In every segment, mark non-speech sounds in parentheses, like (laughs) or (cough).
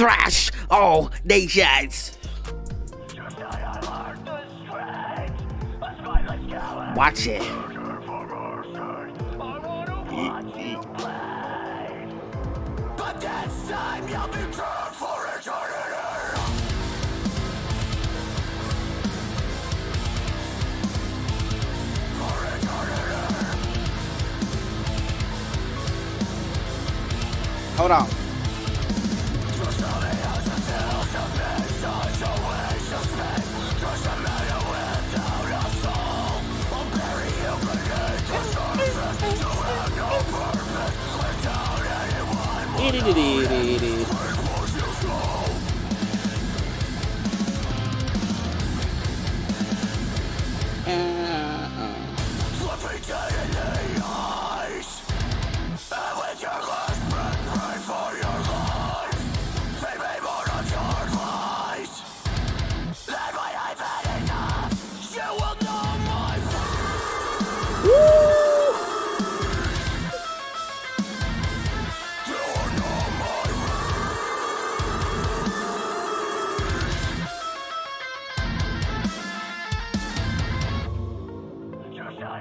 thrash all nations. Watch it. Hold this time you'll be turned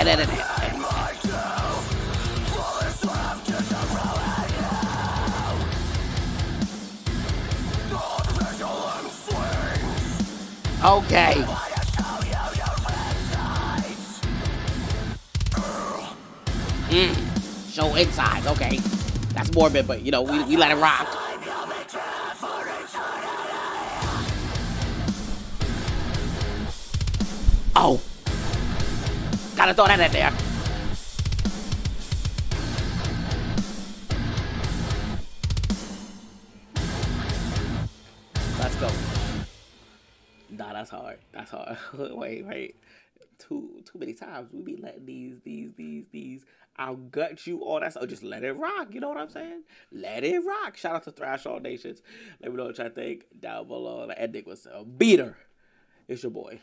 Pendulum swings. Okay. Mm. Show insides. Okay. That's morbid, but you know, we, we let it rock. Oh. Gotta throw that in there. Let's go. Nah, that's hard. That's hard. (laughs) wait, wait. Too too many times we be letting these these these these I'll gut you all that stuff. Just let it rock. You know what I'm saying? Let it rock. Shout out to Thrash All Nations. Let me know what y'all think down below. The ending was a beater. It's your boy.